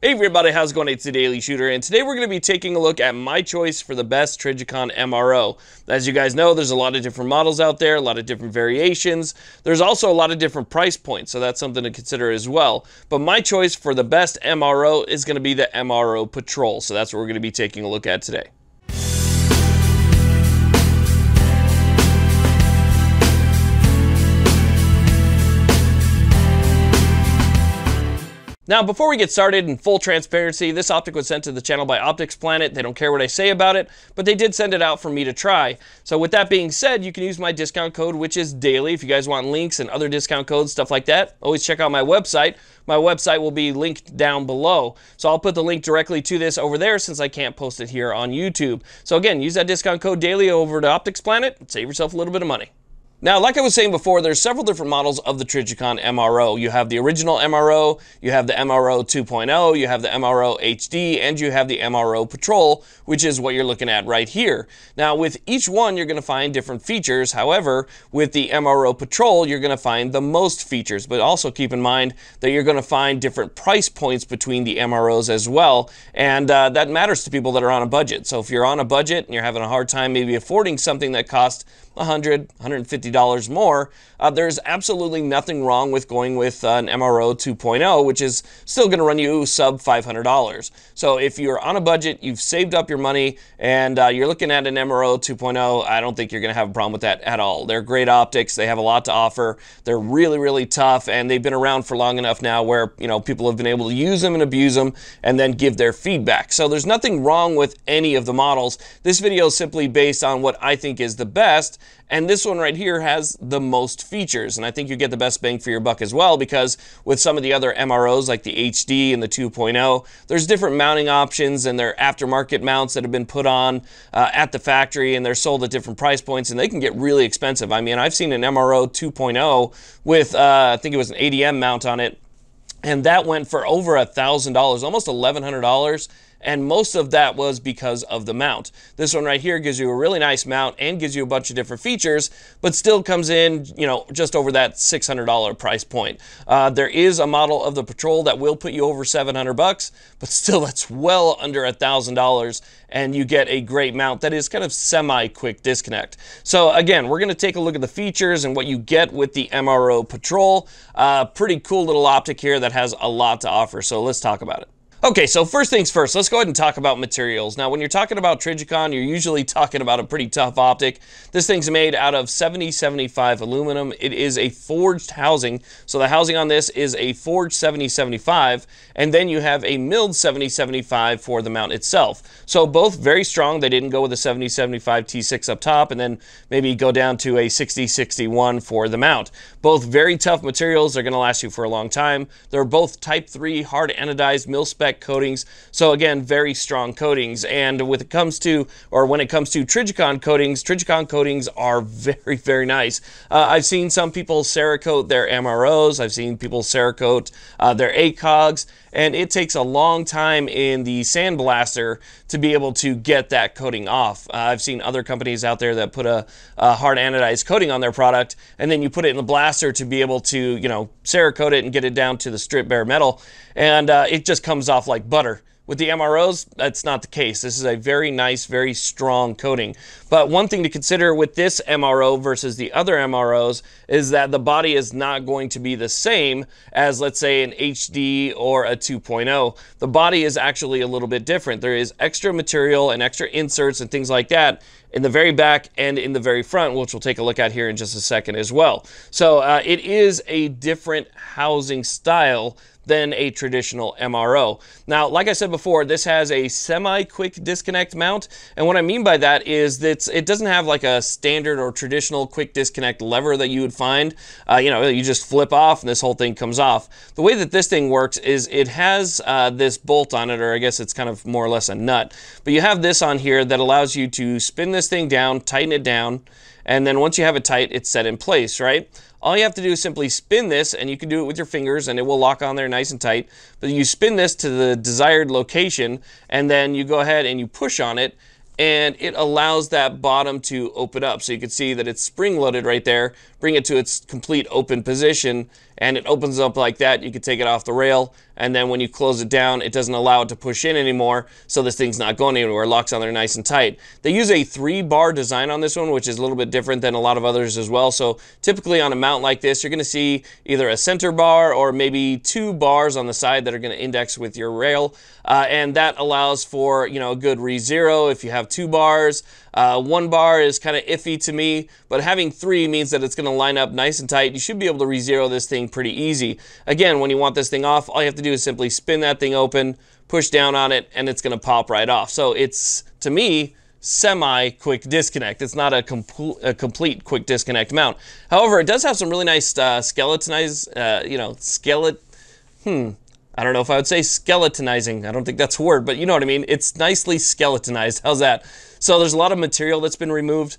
Hey everybody, how's it going? It's the Daily Shooter, and today we're going to be taking a look at my choice for the best Trijicon MRO. As you guys know, there's a lot of different models out there, a lot of different variations. There's also a lot of different price points, so that's something to consider as well. But my choice for the best MRO is going to be the MRO Patrol, so that's what we're going to be taking a look at today. Now, before we get started, in full transparency, this optic was sent to the channel by Optics Planet. They don't care what I say about it, but they did send it out for me to try. So with that being said, you can use my discount code, which is daily. If you guys want links and other discount codes, stuff like that, always check out my website. My website will be linked down below. So I'll put the link directly to this over there since I can't post it here on YouTube. So again, use that discount code daily over to Optics Planet and save yourself a little bit of money. Now, like I was saying before, there's several different models of the Trijicon MRO. You have the original MRO, you have the MRO 2.0, you have the MRO HD, and you have the MRO Patrol, which is what you're looking at right here. Now, with each one, you're going to find different features. However, with the MRO Patrol, you're going to find the most features. But also keep in mind that you're going to find different price points between the MROs as well. And uh, that matters to people that are on a budget. So if you're on a budget and you're having a hard time maybe affording something that costs 100 $150 more, uh, there's absolutely nothing wrong with going with uh, an MRO 2.0, which is still going to run you sub $500. So if you're on a budget, you've saved up your money, and uh, you're looking at an MRO 2.0, I don't think you're going to have a problem with that at all. They're great optics. They have a lot to offer. They're really, really tough, and they've been around for long enough now where you know people have been able to use them and abuse them and then give their feedback. So there's nothing wrong with any of the models. This video is simply based on what I think is the best and this one right here has the most features. And I think you get the best bang for your buck as well because with some of the other MROs like the HD and the 2.0, there's different mounting options and they're aftermarket mounts that have been put on uh, at the factory and they're sold at different price points and they can get really expensive. I mean, I've seen an MRO 2.0 with, uh, I think it was an ADM mount on it and that went for over a thousand dollars almost eleven hundred dollars and most of that was because of the mount. This one right here gives you a really nice mount and gives you a bunch of different features, but still comes in, you know, just over that $600 price point. Uh, there is a model of the Patrol that will put you over 700 bucks, but still that's well under thousand dollars, and you get a great mount that is kind of semi-quick disconnect. So again, we're going to take a look at the features and what you get with the MRO Patrol. Uh, pretty cool little optic here that has a lot to offer. So let's talk about it. Okay, so first things first, let's go ahead and talk about materials. Now, when you're talking about Trijicon, you're usually talking about a pretty tough optic. This thing's made out of 7075 aluminum. It is a forged housing, so the housing on this is a forged 7075, and then you have a milled 7075 for the mount itself. So both very strong. They didn't go with a 7075 T6 up top and then maybe go down to a 6061 for the mount. Both very tough materials. They're going to last you for a long time. They're both Type 3 hard anodized mil spec coatings. So again, very strong coatings. And when it comes to, or when it comes to Trijicon coatings, Trijicon coatings are very, very nice. Uh, I've seen some people Cerakote their MROs. I've seen people Cerakote uh, their ACOGs. And it takes a long time in the sandblaster to be able to get that coating off. Uh, I've seen other companies out there that put a, a, hard anodized coating on their product, and then you put it in the blaster to be able to, you know, Cerakote it and get it down to the strip bare metal, and uh, it just comes off like butter. With the MROs, that's not the case. This is a very nice, very strong coating. But one thing to consider with this MRO versus the other MROs is that the body is not going to be the same as, let's say, an HD or a 2.0. The body is actually a little bit different. There is extra material and extra inserts and things like that in the very back and in the very front, which we'll take a look at here in just a second as well. So uh, it is a different housing style than a traditional MRO. Now, like I said before, this has a semi-quick disconnect mount, and what I mean by that is that it doesn't have like a standard or traditional quick disconnect lever that you would find. Uh, you know, you just flip off and this whole thing comes off. The way that this thing works is it has uh, this bolt on it, or I guess it's kind of more or less a nut, but you have this on here that allows you to spin this thing down, tighten it down, and then once you have it tight, it's set in place, right? All you have to do is simply spin this, and you can do it with your fingers, and it will lock on there nice and tight. But you spin this to the desired location, and then you go ahead and you push on it, and it allows that bottom to open up. So you can see that it's spring loaded right there, bring it to its complete open position, and it opens up like that. You can take it off the rail, and then when you close it down, it doesn't allow it to push in anymore, so this thing's not going anywhere. It locks on there nice and tight. They use a three bar design on this one, which is a little bit different than a lot of others as well. So typically on a mount like this, you're going to see either a center bar or maybe two bars on the side that are going to index with your rail, uh, and that allows for you know a good re-zero if you have two bars. Uh, one bar is kind of iffy to me, but having three means that it's going to line up nice and tight. You should be able to re-zero this thing pretty easy. Again, when you want this thing off, all you have to do is simply spin that thing open, push down on it, and it's going to pop right off. So it's, to me, semi quick disconnect. It's not a, a, complete quick disconnect mount. However, it does have some really nice uh, skeletonized, uh, you know, skeleton. Hmm. I don't know if I would say skeletonizing. I don't think that's a word, but you know what I mean. It's nicely skeletonized. How's that? So there's a lot of material that's been removed.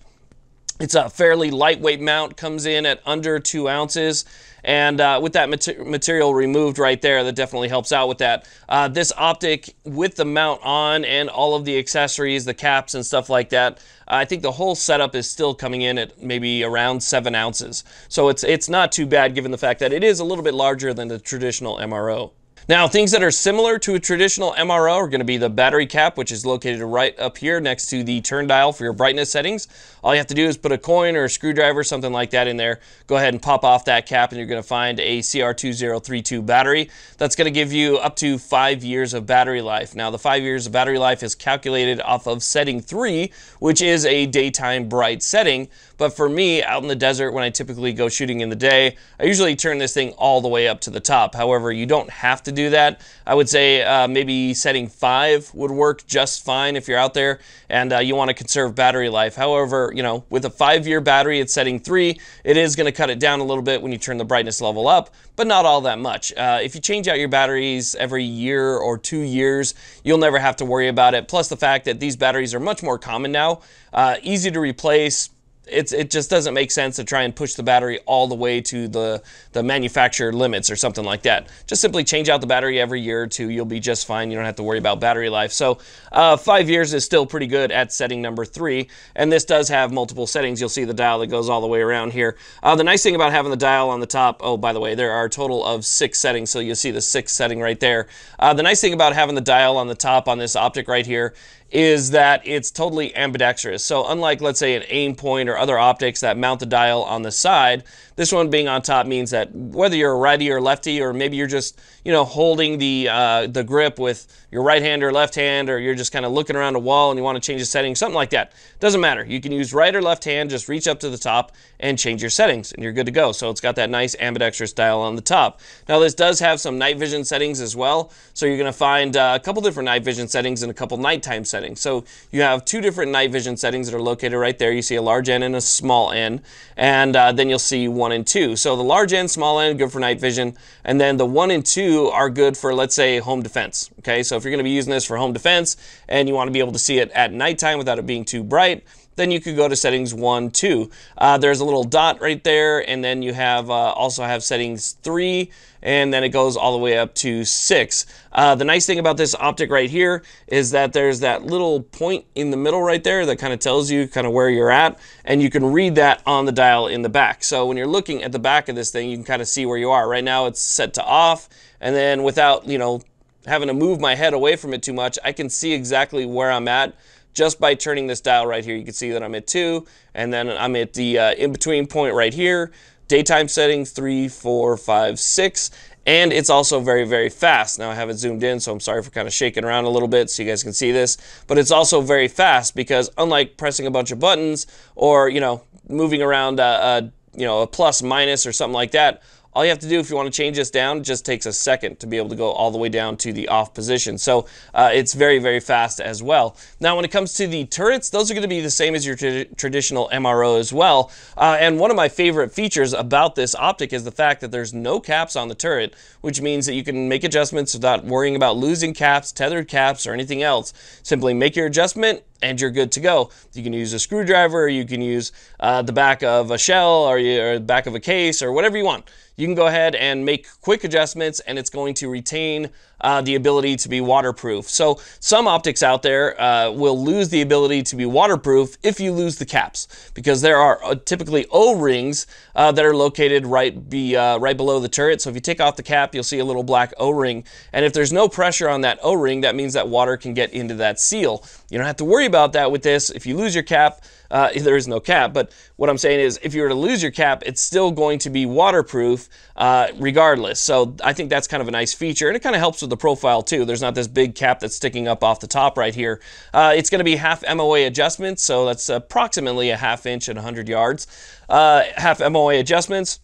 It's a fairly lightweight mount, comes in at under two ounces. And uh, with that mater material removed right there, that definitely helps out with that. Uh, this optic with the mount on and all of the accessories, the caps and stuff like that, I think the whole setup is still coming in at maybe around seven ounces. So it's, it's not too bad given the fact that it is a little bit larger than the traditional MRO. Now, things that are similar to a traditional MRO are going to be the battery cap, which is located right up here next to the turn dial for your brightness settings. All you have to do is put a coin or a screwdriver, something like that in there. Go ahead and pop off that cap and you're going to find a CR2032 battery. That's going to give you up to five years of battery life. Now, the five years of battery life is calculated off of setting three, which is a daytime bright setting. But for me, out in the desert, when I typically go shooting in the day, I usually turn this thing all the way up to the top. However, you don't have to do that. I would say uh, maybe setting five would work just fine if you're out there and uh, you want to conserve battery life. However, you know, with a five year battery at setting three, it is going to cut it down a little bit when you turn the brightness level up, but not all that much. Uh, if you change out your batteries every year or two years, you'll never have to worry about it. Plus the fact that these batteries are much more common now, uh, easy to replace it's it just doesn't make sense to try and push the battery all the way to the the manufacturer limits or something like that. Just simply change out the battery every year or two. You'll be just fine. You don't have to worry about battery life. So uh, five years is still pretty good at setting number three. And this does have multiple settings. You'll see the dial that goes all the way around here. Uh, the nice thing about having the dial on the top. Oh, by the way, there are a total of six settings. So you'll see the sixth setting right there. Uh, the nice thing about having the dial on the top on this optic right here is that it's totally ambidextrous. So unlike, let's say, an Aimpoint or other optics that mount the dial on the side, this one being on top means that whether you're a righty or lefty, or maybe you're just, you know, holding the uh, the grip with your right hand or left hand, or you're just kind of looking around a wall and you want to change the setting, something like that. Doesn't matter. You can use right or left hand, just reach up to the top and change your settings, and you're good to go. So it's got that nice ambidextrous dial on the top. Now this does have some night vision settings as well. So you're going to find uh, a couple different night vision settings and a couple nighttime settings. So you have two different night vision settings that are located right there. You see a large N and a small N, and uh, then you'll see one 1 and 2. So the large N, small N, good for night vision. And then the 1 and 2 are good for, let's say, home defense. Okay, so if you're going to be using this for home defense and you want to be able to see it at nighttime without it being too bright, then you could go to settings 1, 2. Uh, there's a little dot right there, and then you have uh, also have settings 3, and then it goes all the way up to 6. Uh, the nice thing about this optic right here is that there's that little point in the middle right there that kind of tells you kind of where you're at, and you can read that on the dial in the back. So when you're looking at the back of this thing, you can kind of see where you are. Right now it's set to off, and then without, you know, having to move my head away from it too much, I can see exactly where I'm at just by turning this dial right here. You can see that I'm at 2, and then I'm at the uh, in-between point right here. Daytime setting 3, 4, 5, 6, and it's also very, very fast. Now I have it zoomed in, so I'm sorry for kind of shaking around a little bit so you guys can see this, but it's also very fast because unlike pressing a bunch of buttons or, you know, moving around a, a you know, a plus, minus, or something like that, all you have to do if you want to change this down, just takes a second to be able to go all the way down to the off position. So uh, it's very, very fast as well. Now, when it comes to the turrets, those are going to be the same as your tra traditional MRO as well. Uh, and one of my favorite features about this optic is the fact that there's no caps on the turret, which means that you can make adjustments without worrying about losing caps, tethered caps, or anything else. Simply make your adjustment and you're good to go. You can use a screwdriver, you can use uh, the back of a shell or, you, or the back of a case or whatever you want. You can go ahead and make quick adjustments and it's going to retain uh, the ability to be waterproof. So some optics out there uh, will lose the ability to be waterproof if you lose the caps, because there are uh, typically O-rings uh, that are located right be uh, right below the turret. So if you take off the cap, you'll see a little black O-ring, and if there's no pressure on that O-ring, that means that water can get into that seal. You don't have to worry about that with this. If you lose your cap, uh, there is no cap, but what I'm saying is if you were to lose your cap, it's still going to be waterproof uh, regardless. So I think that's kind of a nice feature, and it kind of helps with the profile too. There's not this big cap that's sticking up off the top right here. Uh, it's going to be half MOA adjustments, so that's approximately a half inch at 100 yards. Uh, half MOA adjustments.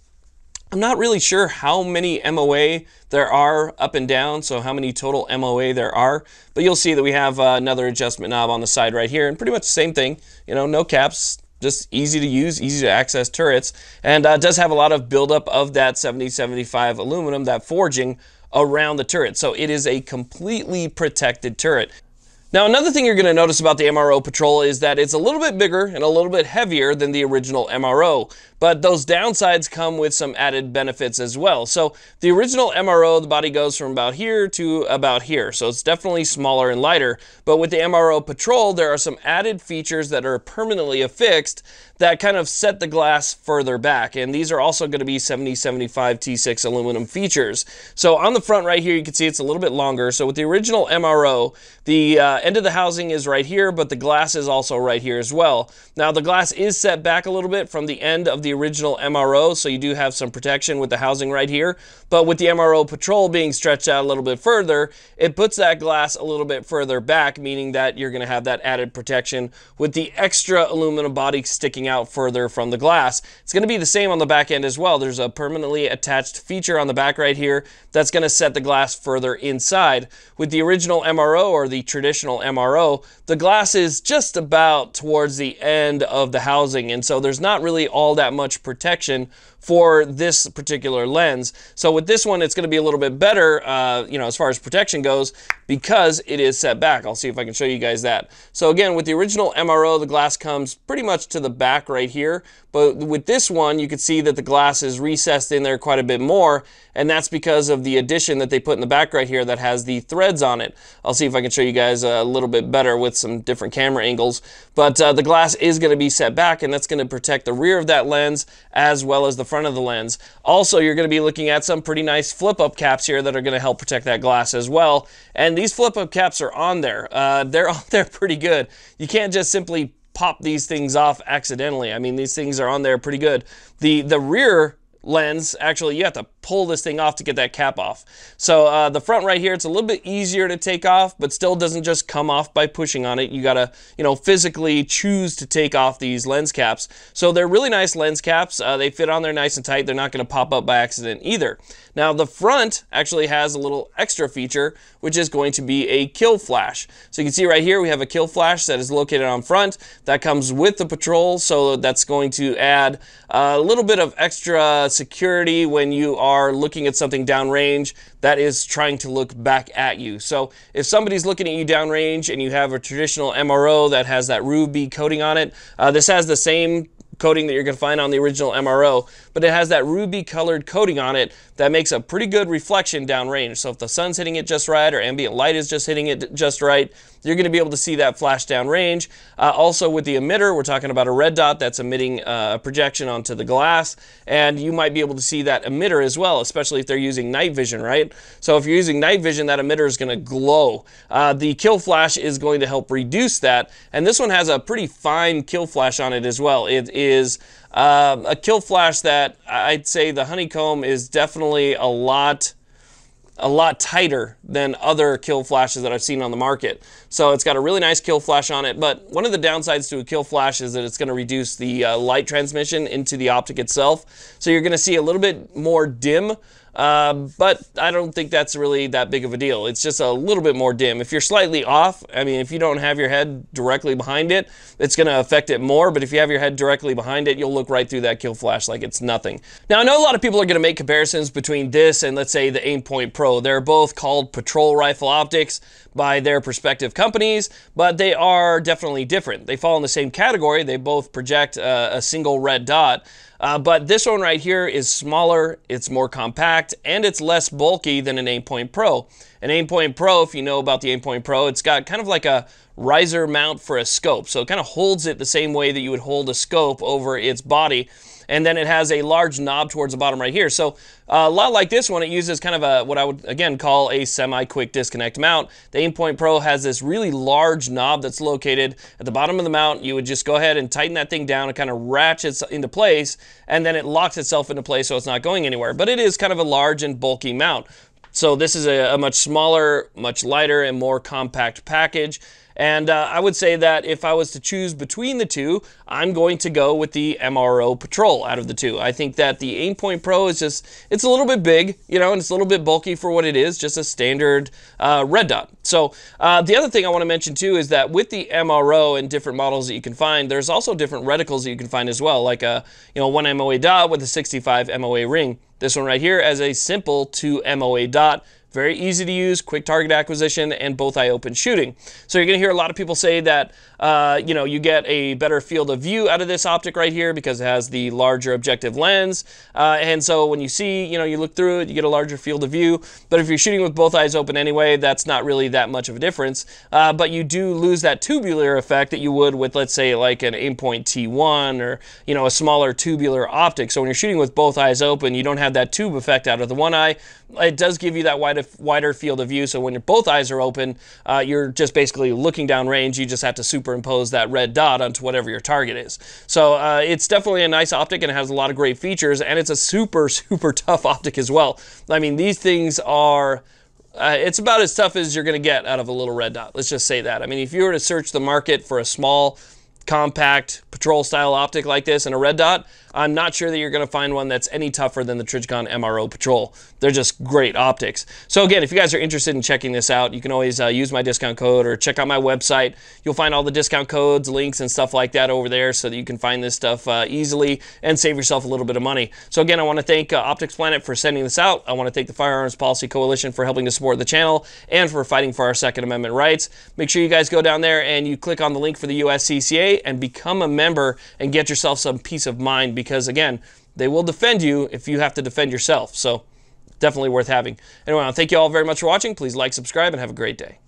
I'm not really sure how many MOA there are up and down, so how many total MOA there are, but you'll see that we have uh, another adjustment knob on the side right here, and pretty much the same thing, you know, no caps, just easy to use, easy to access turrets, and uh, does have a lot of buildup of that 7075 aluminum, that forging around the turret. So it is a completely protected turret. Now, another thing you're going to notice about the MRO Patrol is that it's a little bit bigger and a little bit heavier than the original MRO, but those downsides come with some added benefits as well. So the original MRO, the body goes from about here to about here, so it's definitely smaller and lighter, but with the MRO Patrol, there are some added features that are permanently affixed that kind of set the glass further back, and these are also going to be 7075 T6 aluminum features. So on the front right here, you can see it's a little bit longer. So with the original MRO, the uh, end of the housing is right here, but the glass is also right here as well. Now the glass is set back a little bit from the end of the original MRO, so you do have some protection with the housing right here. But with the MRO Patrol being stretched out a little bit further, it puts that glass a little bit further back, meaning that you're going to have that added protection with the extra aluminum body sticking out further from the glass. It's going to be the same on the back end as well. There's a permanently attached feature on the back right here that's going to set the glass further inside. With the original MRO or the traditional MRO, the glass is just about towards the end of the housing, and so there's not really all that much protection for this particular lens. So with this one, it's going to be a little bit better, uh, you know, as far as protection goes, because it is set back. I'll see if I can show you guys that. So again, with the original MRO, the glass comes pretty much to the back right here, but with this one, you can see that the glass is recessed in there quite a bit more, and that's because of the addition that they put in the back right here that has the threads on it. I'll see if I can show you guys a little bit better with some different camera angles, but uh, the glass is going to be set back, and that's going to protect the rear of that lens as well as the front front of the lens. Also, you're going to be looking at some pretty nice flip-up caps here that are going to help protect that glass as well. And these flip-up caps are on there. Uh, they're on there pretty good. You can't just simply pop these things off accidentally. I mean, these things are on there pretty good. The, the rear lens, actually, you have to pull this thing off to get that cap off. So uh, the front right here, it's a little bit easier to take off, but still doesn't just come off by pushing on it. You gotta, you know, physically choose to take off these lens caps. So they're really nice lens caps. Uh, they fit on there nice and tight. They're not gonna pop up by accident either. Now the front actually has a little extra feature, which is going to be a kill flash. So you can see right here, we have a kill flash that is located on front. That comes with the patrol, so that's going to add a little bit of extra security when you are are looking at something downrange that is trying to look back at you. So if somebody's looking at you downrange and you have a traditional MRO that has that ruby coating on it, uh, this has the same coating that you're going to find on the original MRO, but it has that ruby colored coating on it that makes a pretty good reflection downrange. So if the sun's hitting it just right or ambient light is just hitting it just right, you're going to be able to see that flash downrange. Uh, also with the emitter, we're talking about a red dot that's emitting uh, a projection onto the glass, and you might be able to see that emitter as well, especially if they're using night vision, right? So if you're using night vision, that emitter is going to glow. Uh, the kill flash is going to help reduce that, and this one has a pretty fine kill flash on it as well. It is um, a kill flash that I'd say the honeycomb is definitely a lot a lot tighter than other kill flashes that I've seen on the market. So it's got a really nice kill flash on it, but one of the downsides to a kill flash is that it's going to reduce the uh, light transmission into the optic itself. So you're going to see a little bit more dim um, but I don't think that's really that big of a deal. It's just a little bit more dim. If you're slightly off, I mean, if you don't have your head directly behind it, it's going to affect it more. But if you have your head directly behind it, you'll look right through that kill flash like it's nothing. Now, I know a lot of people are going to make comparisons between this and, let's say, the Aimpoint Pro. They're both called patrol rifle optics by their respective companies, but they are definitely different. They fall in the same category. They both project a, a single red dot. Uh, but this one right here is smaller, it's more compact, and it's less bulky than an Aimpoint Pro. An Aimpoint Pro, if you know about the Aimpoint Pro, it's got kind of like a riser mount for a scope. So it kind of holds it the same way that you would hold a scope over its body and then it has a large knob towards the bottom right here. So uh, a lot like this one, it uses kind of a what I would again call a semi-quick disconnect mount. The Aimpoint Pro has this really large knob that's located at the bottom of the mount. You would just go ahead and tighten that thing down and kind of ratchets into place, and then it locks itself into place so it's not going anywhere. But it is kind of a large and bulky mount. So this is a, a much smaller, much lighter, and more compact package. And uh, I would say that if I was to choose between the two, I'm going to go with the MRO Patrol out of the two. I think that the Aimpoint Pro is just, it's a little bit big, you know, and it's a little bit bulky for what it is, just a standard uh, red dot. So uh, the other thing I want to mention too is that with the MRO and different models that you can find, there's also different reticles that you can find as well, like a, you know, one MOA dot with a 65 MOA ring. This one right here as a simple 2 MOA dot very easy to use, quick target acquisition, and both eye open shooting. So you're going to hear a lot of people say that, uh, you know, you get a better field of view out of this optic right here because it has the larger objective lens. Uh, and so when you see, you know, you look through it, you get a larger field of view. But if you're shooting with both eyes open anyway, that's not really that much of a difference. Uh, but you do lose that tubular effect that you would with, let's say, like an Aimpoint T1 or, you know, a smaller tubular optic. So when you're shooting with both eyes open, you don't have that tube effect out of the one eye. It does give you that wide wider field of view. So when your both eyes are open, uh, you're just basically looking down range. You just have to superimpose that red dot onto whatever your target is. So uh, it's definitely a nice optic and it has a lot of great features. And it's a super, super tough optic as well. I mean, these things are... Uh, it's about as tough as you're going to get out of a little red dot. Let's just say that. I mean, if you were to search the market for a small, compact, patrol style optic like this and a red dot, I'm not sure that you're going to find one that's any tougher than the Trijicon MRO Patrol. They're just great optics. So again, if you guys are interested in checking this out, you can always uh, use my discount code or check out my website. You'll find all the discount codes, links, and stuff like that over there so that you can find this stuff uh, easily and save yourself a little bit of money. So again, I want to thank uh, Optics Planet for sending this out. I want to thank the Firearms Policy Coalition for helping to support the channel and for fighting for our Second Amendment rights. Make sure you guys go down there and you click on the link for the USCCA and become a member and get yourself some peace of mind because again, they will defend you if you have to defend yourself. So definitely worth having. Anyway, thank you all very much for watching. Please like, subscribe, and have a great day.